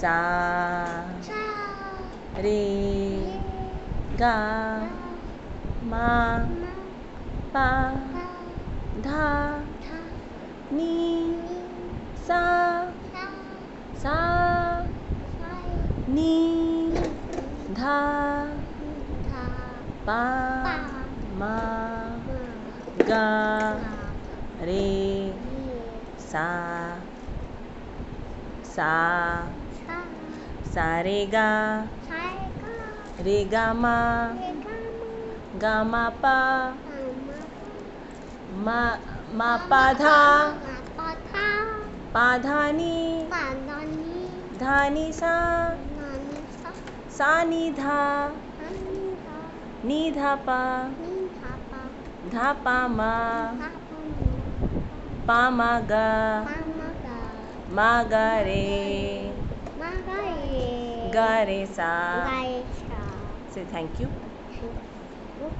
萨里嘎玛巴达尼萨萨尼他巴玛嘎里萨萨。सा रे गा। रे पा। मा मा पाधा पाधानी धानी सा। सानिधा निधापा धापा मा। पामा गा। मागा रे। Garesa. Garesa. Say thank you. Thank you.